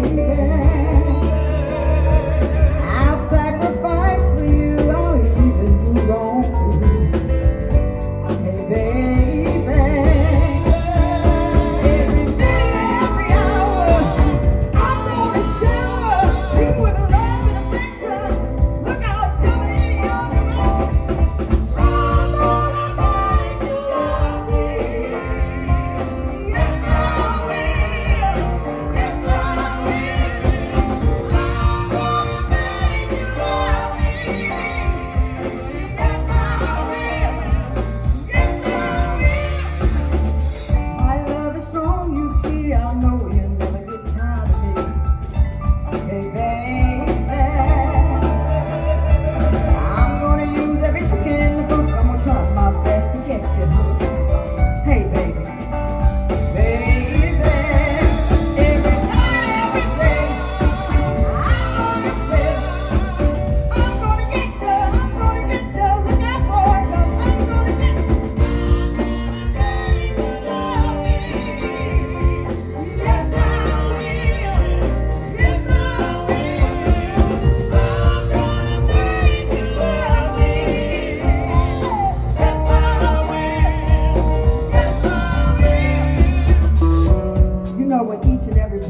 Baby.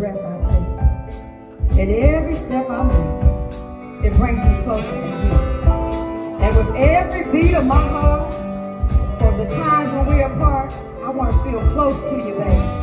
And every step I make, it brings me closer to you. And with every beat of my heart, from the times when we're apart, I want to feel close to you, baby.